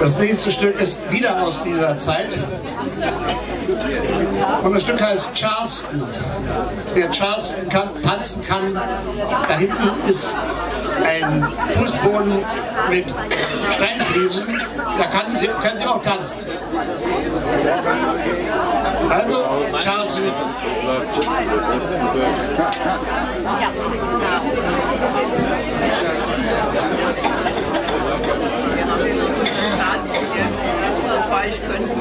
Das nächste Stück ist wieder aus dieser Zeit. Und das Stück heißt Charleston. Wer Charleston kann, tanzen kann, da hinten ist ein Fußboden mit Steinfliesen. Da kann sie, können Sie auch tanzen. Also, Charleston. Ja. Courage können.